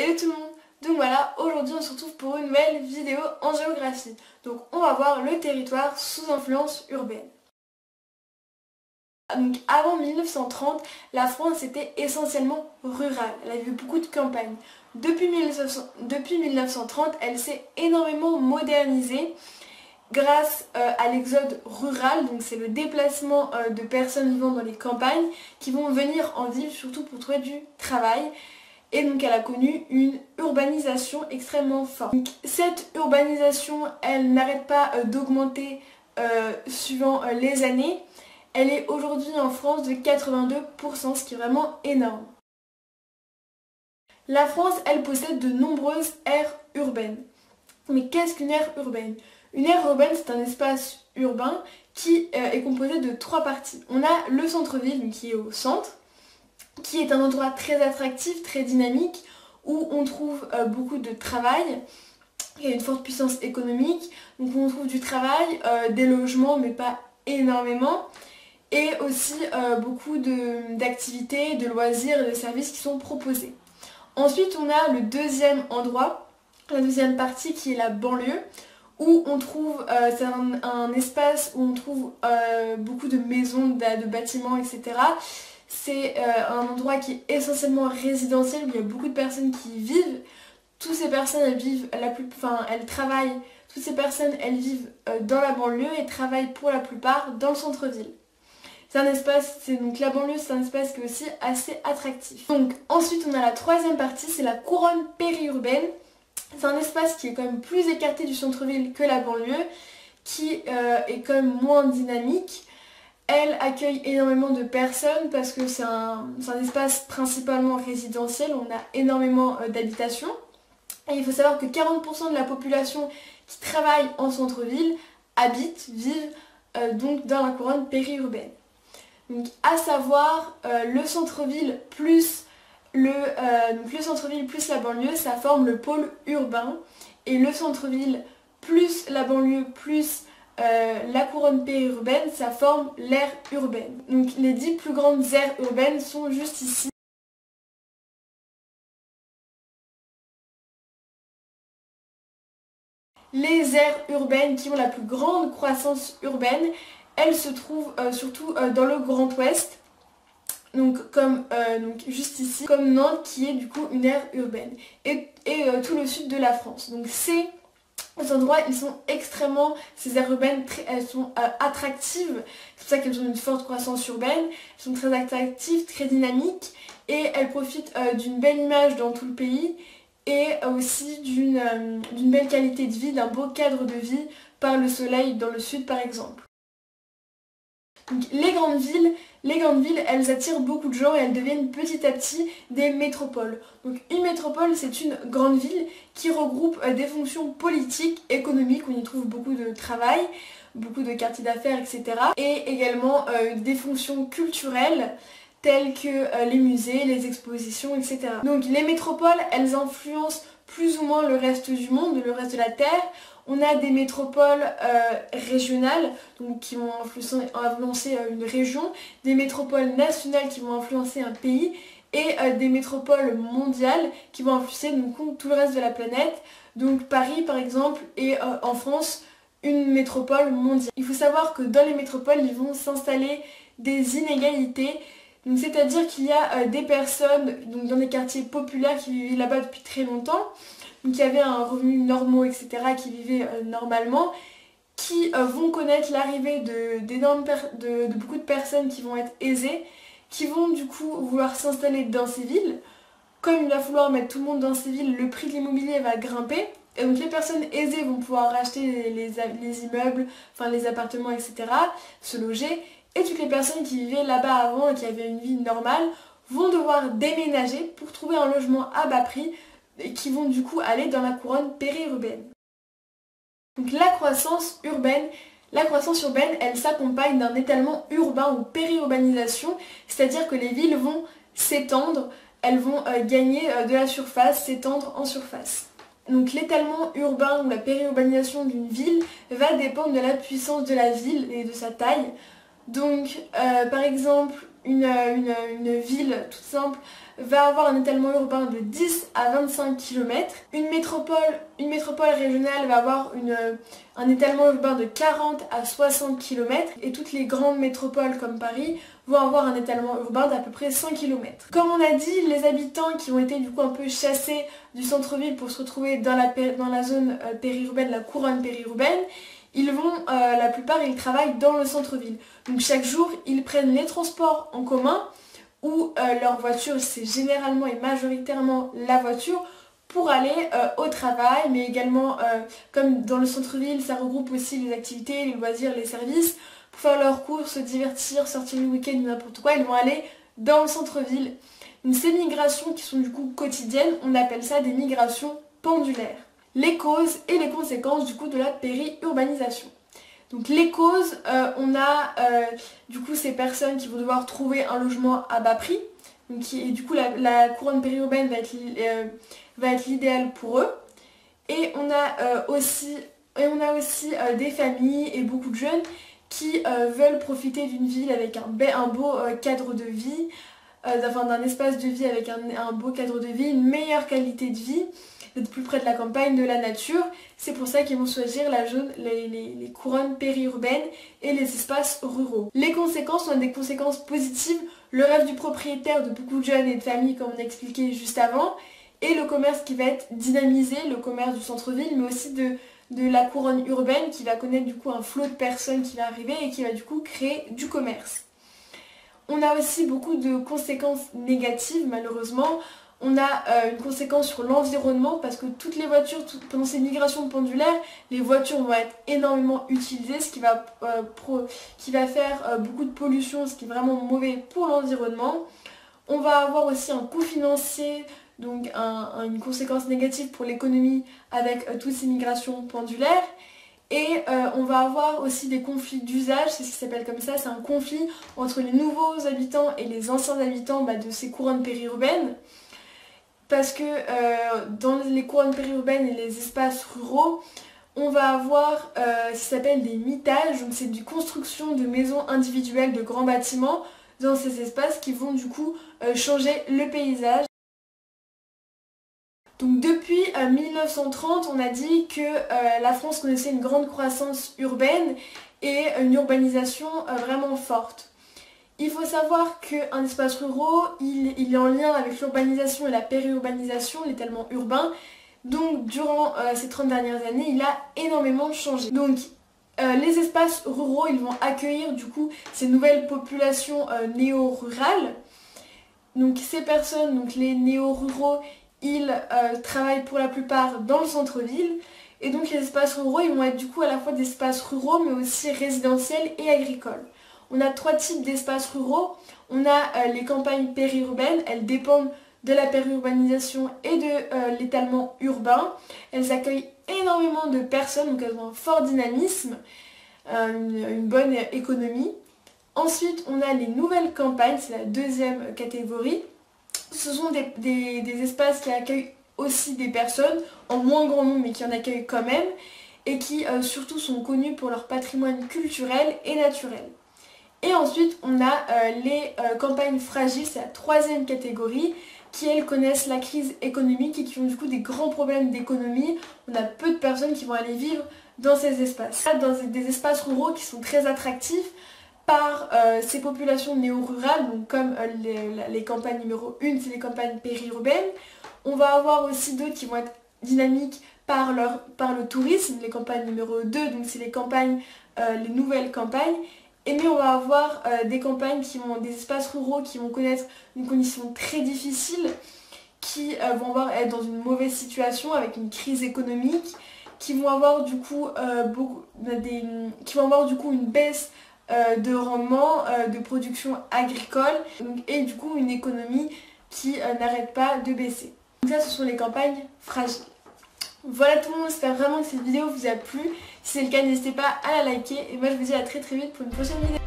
Hello tout le monde Donc voilà, aujourd'hui on se retrouve pour une nouvelle vidéo en géographie. Donc on va voir le territoire sous influence urbaine. Donc avant 1930, la France était essentiellement rurale, elle avait beaucoup de campagnes. Depuis, 1930, elle s'est énormément modernisée grâce euh, à l'exode rural, donc c'est le déplacement euh, de personnes vivant dans les campagnes qui vont venir en ville surtout pour trouver du travail. Et donc elle a connu une urbanisation extrêmement forte. cette urbanisation, elle n'arrête pas euh, d'augmenter suivant les années. Elle est aujourd'hui en France de 82%, ce qui est vraiment énorme. La France, elle possède de nombreuses aires urbaines. Mais qu'est-ce qu'une aire urbaine? Une aire urbaine, c'est un espace urbain qui est composé de trois parties. On a le centre-ville, qui est au centre qui est un endroit très attractif, très dynamique, où on trouve euh, beaucoup de travail. Il y a une forte puissance économique, donc on trouve du travail, euh, des logements, mais pas énormément, et aussi euh, beaucoup d'activités, de, loisirs et de services qui sont proposés. Ensuite, on a le deuxième endroit, la deuxième partie qui est la banlieue, où on trouve, c'est un, espace où on trouve beaucoup de maisons, de bâtiments, etc. C'est euh, un endroit qui est essentiellement résidentiel où il y a beaucoup de personnes qui y vivent. Toutes ces personnes, elles vivent, la plus, enfin, elles travaillent, toutes ces personnes, elles vivent euh, dans la banlieue et travaillent pour la plupart dans le centre-ville. C'est un espace, c'est donc la banlieue, c'est un espace qui est aussi assez attractif. Donc ensuite, on a la troisième partie, c'est la couronne périurbaine. C'est un espace qui est quand même plus écarté du centre-ville que la banlieue, qui euh, est quand même moins dynamique. Elle accueille énormément de personnes parce que c'est un, espace principalement résidentiel, on a énormément euh, d'habitations. Et il faut savoir que 40% de la population qui travaille en centre-ville habite, vivent euh, donc dans la couronne périurbaine. Donc à savoir euh, le centre-ville plus le, le centre-ville plus la banlieue, ça forme le pôle urbain. Et le centre-ville plus la banlieue plus euh, la couronne périurbaine, ça forme l'aire urbaine. Donc les dix plus grandes aires urbaines sont juste ici. Les aires urbaines qui ont la plus grande croissance urbaine, elles se trouvent euh, surtout euh, dans le Grand Ouest, donc comme donc juste ici, comme Nantes qui est du coup une aire urbaine, et tout le sud de la France. Donc c'est ces endroits, ils sont extrêmement, ces aires urbaines, elles sont euh, attractives. C'est pour ça qu'elles ont une forte croissance urbaine. Elles sont très attractives, très dynamiques et elles profitent euh, d'une belle image dans tout le pays et aussi euh, d'une belle qualité de vie, d'un beau cadre de vie par le soleil dans le sud par exemple les grandes villes, les grandes villes, elles attirent beaucoup de gens et elles deviennent petit à petit des métropoles. Donc une métropole, c'est une grande ville qui regroupe euh, des fonctions politiques, économiques, on y trouve beaucoup de travail, beaucoup de quartiers d'affaires, etc. Et également euh, des fonctions culturelles telles que euh, les musées, les expositions, etc. Donc les métropoles, elles influencent plus ou moins le reste du monde, le reste de la Terre. On a des métropoles euh, régionales qui vont influencer, euh, une région, des métropoles nationales qui vont influencer un pays et euh, des métropoles mondiales qui vont influencer tout le reste de la planète. Donc Paris par exemple et en France une métropole mondiale. Il faut savoir que dans les métropoles ils vont s'installer des inégalités c'est-à-dire qu'il y a des personnes dans des quartiers populaires qui vivent là-bas depuis très longtemps qui avaient un revenu normaux, etc., qui vivaient euh, normalement, qui euh, vont connaître l'arrivée de, beaucoup de personnes qui vont être aisées, qui vont du coup vouloir s'installer dans ces villes. Comme il va falloir mettre tout le monde dans ces villes, le prix de l'immobilier va grimper. Et donc les personnes aisées vont pouvoir racheter les, les, immeubles, enfin les appartements, etc., se loger. Et toutes les personnes qui vivaient là-bas avant et qui avaient une vie normale vont devoir déménager pour trouver un logement à bas prix et qui vont du coup aller dans la couronne périurbaine. Donc la croissance urbaine, la croissance urbaine, elle s'accompagne d'un étalement urbain ou périurbanisation, c'est-à-dire que les villes vont s'étendre, elles vont euh, gagner euh, de la surface, s'étendre en surface. Donc l'étalement urbain ou la périurbanisation d'une ville va dépendre de la puissance de la ville et de sa taille. Donc euh, par exemple une, une, ville toute simple va avoir un étalement urbain de 10 à 25 km. Une métropole, une métropole régionale va avoir une, un étalement urbain de 40 à 60 km et toutes les grandes métropoles comme Paris vont avoir un étalement urbain d'à peu près 100 km. Comme on a dit, les habitants qui ont été du coup un peu chassés du centre-ville pour se retrouver dans la, dans la zone euh, périurbaine, la couronne périurbaine, ils vont, euh, la plupart, ils travaillent dans le centre-ville. Donc chaque jour, ils prennent les transports en commun ou euh, leur voiture, c'est généralement et majoritairement la voiture pour aller euh, au travail, mais également, comme dans le centre-ville, ça regroupe aussi les activités, les loisirs, les services, pour faire leurs courses, se divertir, sortir le week-end n'importe quoi, ils vont aller dans le centre-ville. Ces migrations qui sont du coup quotidiennes, on appelle ça des migrations pendulaires les causes et les conséquences du coup de la périurbanisation. Donc les causes, euh, on a euh, du coup ces personnes qui vont devoir trouver un logement à bas prix. et du coup la, couronne périurbaine va être, euh, va être l'idéal pour eux. Et on a aussi, des familles et beaucoup de jeunes qui veulent profiter d'une ville avec un beau cadre de vie, enfin d'un espace de vie avec un, beau cadre de vie, une meilleure qualité de vie d'être plus près de la campagne, de la nature. C'est pour ça qu'ils vont choisir la zone, les, couronnes périurbaines et les espaces ruraux. Les conséquences sont des conséquences positives. Le rêve du propriétaire de beaucoup de jeunes et de familles, comme on a expliqué juste avant, et le commerce qui va être dynamisé, le commerce du centre-ville, mais aussi de, de la couronne urbaine qui va connaître du coup un flot de personnes qui va arriver et qui va du coup créer du commerce. On a aussi beaucoup de conséquences négatives malheureusement on a euh, une conséquence sur l'environnement parce que toutes les voitures, pendant ces migrations pendulaires, les voitures vont être énormément utilisées, ce qui va, euh, faire euh, beaucoup de pollution, ce qui est vraiment mauvais pour l'environnement. On va avoir aussi un coût financier, donc une conséquence négative pour l'économie avec toutes ces migrations pendulaires. Et on va avoir aussi des conflits d'usage, c'est ce qui s'appelle comme ça, c'est un conflit entre les nouveaux habitants et les anciens habitants bah, de ces couronnes périurbaines parce que euh, dans les couronnes périurbaines et les espaces ruraux, on va avoir euh, ce qui s'appelle des mitages, donc c'est du construction de maisons individuelles, de grands bâtiments dans ces espaces qui vont du coup euh, changer le paysage. Donc depuis 1930, on a dit que la France connaissait une grande croissance urbaine et une urbanisation vraiment forte. Il faut savoir qu'un espace rural, il, est en lien avec l'urbanisation et la périurbanisation, l'étalement urbain. Donc durant euh, ces 30 dernières années, il a énormément changé. Donc euh, les espaces ruraux, ils vont accueillir du coup ces nouvelles populations euh, néo-rurales. Donc ces personnes, donc les néo-ruraux, ils travaillent pour la plupart dans le centre-ville. Et donc les espaces ruraux, ils vont être du coup à la fois des espaces ruraux, mais aussi résidentiels et agricoles. On a trois types d'espaces ruraux. On a euh, les campagnes périurbaines, elles dépendent de la périurbanisation et de euh, l'étalement urbain. Elles accueillent énormément de personnes, donc elles ont un fort dynamisme, euh, une, bonne économie. Ensuite, on a les nouvelles campagnes, c'est la deuxième catégorie. Ce sont des, espaces qui accueillent aussi des personnes, en moins grand nombre, mais qui en accueillent quand même, et qui surtout sont connus pour leur patrimoine culturel et naturel. Et ensuite, on a euh, les euh, campagnes fragiles, c'est la troisième catégorie, qui elles connaissent la crise économique et qui ont du coup des grands problèmes d'économie. On a peu de personnes qui vont aller vivre dans ces espaces. Dans des espaces ruraux qui sont très attractifs euh, ces populations néo-rurales, donc comme les, campagnes numéro 1, c'est les campagnes périurbaines. On va avoir aussi d'autres qui vont être dynamiques par, leur, par le tourisme, les campagnes numéro 2, donc c'est les campagnes, les nouvelles campagnes. Et mais on va avoir euh, des campagnes qui vont, des espaces ruraux qui vont connaître une condition très difficile, qui euh, vont avoir, être dans une mauvaise situation avec une crise économique, qui vont avoir du coup euh, beaucoup des, qui vont avoir du coup une baisse de rendement, de production agricole, et du coup une économie qui n'arrête pas de baisser. Donc ça ce sont les campagnes fragiles. Voilà tout le monde, j'espère vraiment que cette vidéo vous a plu. Si c'est le cas, n'hésitez pas à la liker. Et moi je vous dis à très très vite pour une prochaine vidéo.